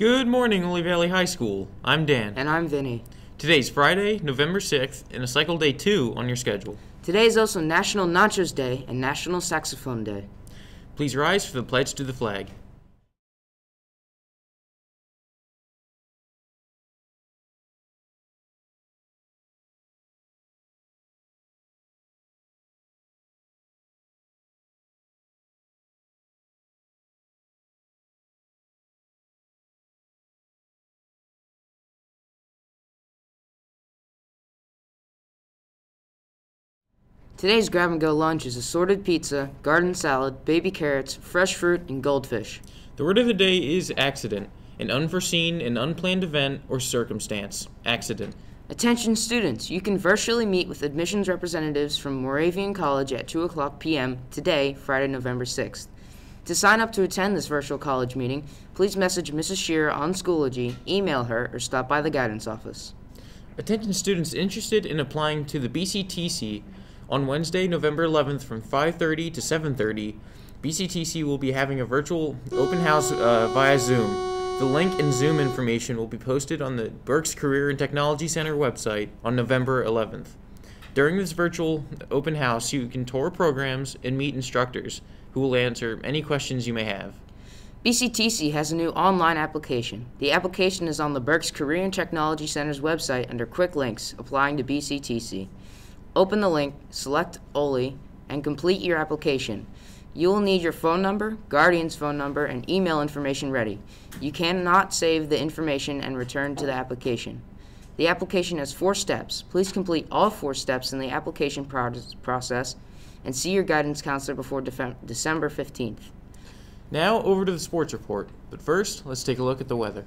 Good morning, Oley Valley High School. I'm Dan. And I'm Vinny. Today's Friday, November 6th, and a cycle day 2 on your schedule. Today is also National Nachos Day and National Saxophone Day. Please rise for the pledge to the flag. Today's grab and go lunch is assorted pizza, garden salad, baby carrots, fresh fruit, and goldfish. The word of the day is accident, an unforeseen and unplanned event or circumstance. Accident. Attention students, you can virtually meet with admissions representatives from Moravian College at 2 o'clock p.m. today, Friday, November 6th. To sign up to attend this virtual college meeting, please message Mrs. Shearer on Schoology, email her, or stop by the guidance office. Attention students interested in applying to the BCTC on Wednesday, November 11th from 5:30 to 7:30, BCTC will be having a virtual open house uh, via Zoom. The link and Zoom information will be posted on the Berks Career and Technology Center website on November 11th. During this virtual open house, you can tour programs and meet instructors who will answer any questions you may have. BCTC has a new online application. The application is on the Berks Career and Technology Center's website under Quick Links, applying to BCTC. Open the link, select OLI, and complete your application. You will need your phone number, guardian's phone number, and email information ready. You cannot save the information and return to the application. The application has four steps. Please complete all four steps in the application process and see your guidance counselor before December 15th. Now over to the sports report, but first, let's take a look at the weather.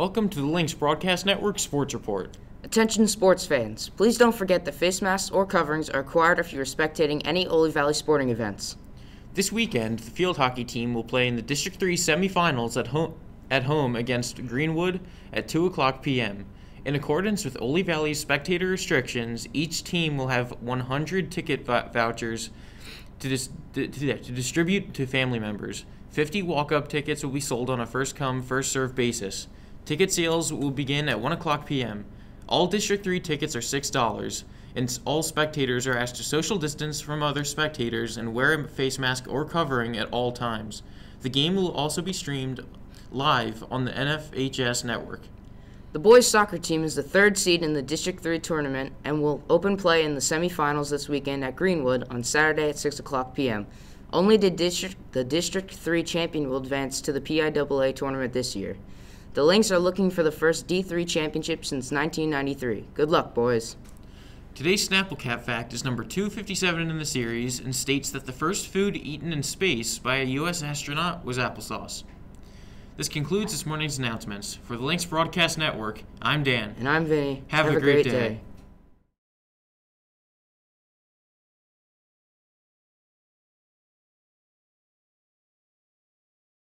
Welcome to the Lynx Broadcast Network Sports Report. Attention sports fans, please don't forget that face masks or coverings are required if you are spectating any Oley Valley sporting events. This weekend, the field hockey team will play in the District 3 semifinals at home, at home against Greenwood at 2 o'clock p.m. In accordance with Oley Valley's spectator restrictions, each team will have 100 ticket vouchers to, dis- to, to, distribute to family members. 50 walk up tickets will be sold on a first come, first served basis. Ticket sales will begin at 1 o'clock p.m. All District 3 tickets are $6, and all spectators are asked to social distance from other spectators and wear a face mask or covering at all times. The game will also be streamed live on the NFHS network. The boys soccer team is the third seed in the District 3 tournament and will open play in the semifinals this weekend at Greenwood on Saturday at 6 o'clock p.m. Only the District, the District 3 champion will advance to the PIAA tournament this year. The Lynx are looking for the first D3 championship since 1993. Good luck, boys. Today's Snapple Cap fact is number 257 in the series and states that the first food eaten in space by a U.S. astronaut was applesauce. This concludes this morning's announcements. For the Lynx Broadcast Network, I'm Dan. And I'm Vinny. Have, Have a, a, great, great day. day.